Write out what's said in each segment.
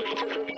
Thank you.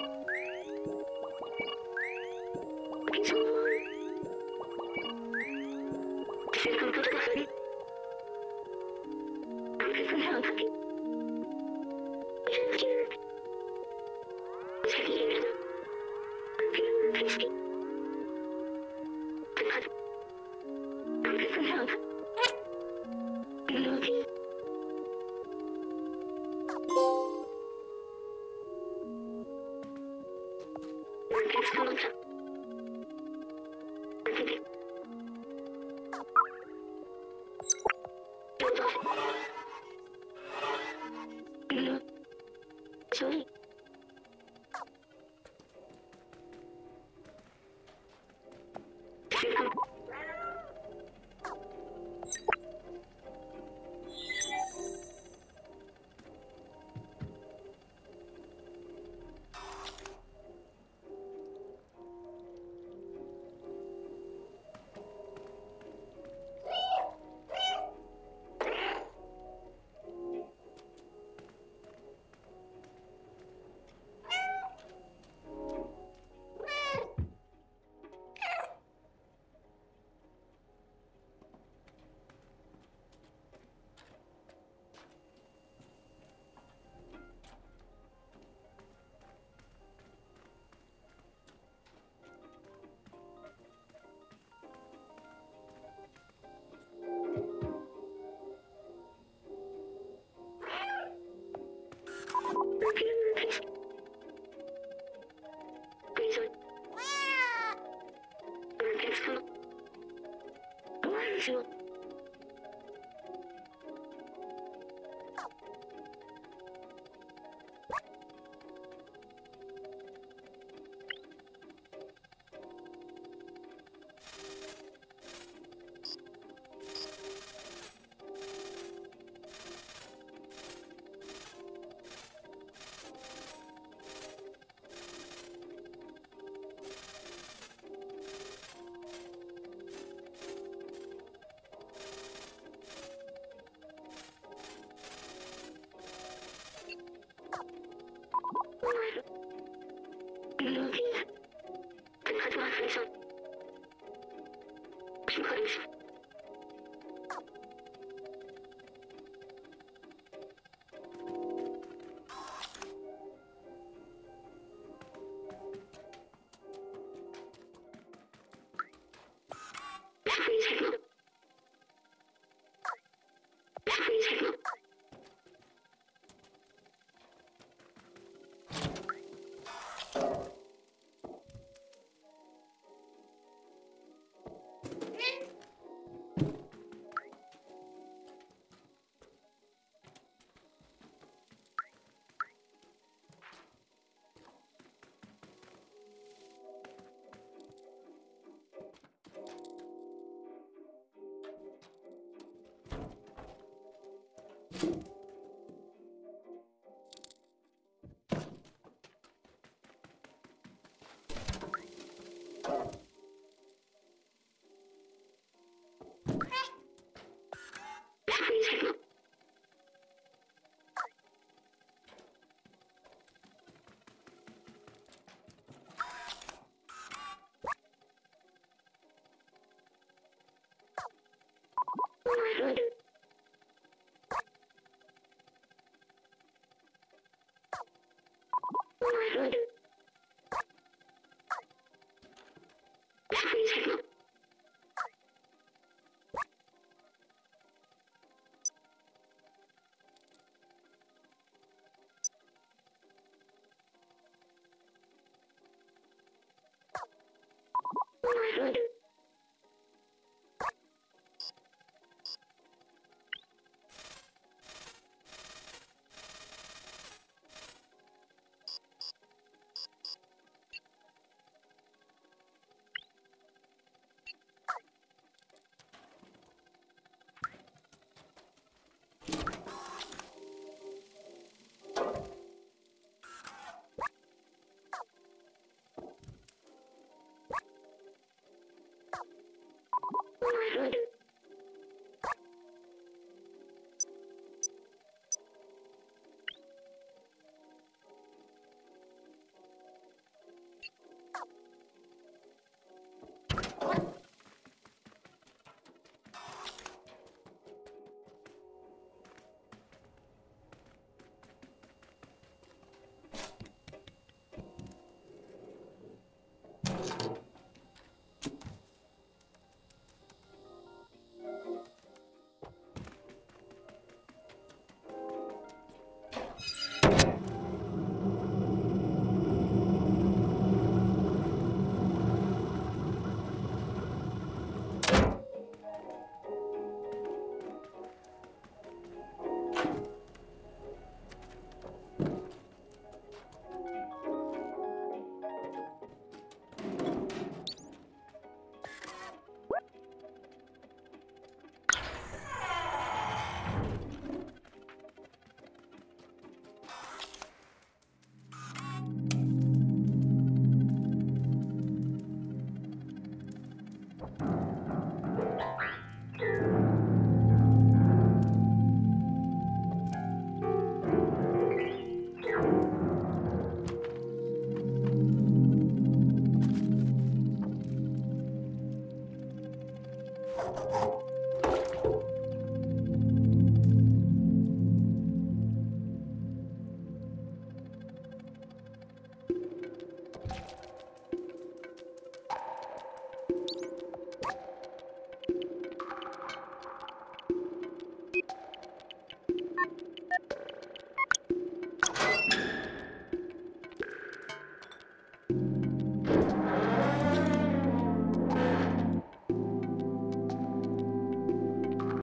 future. Thank you. Good.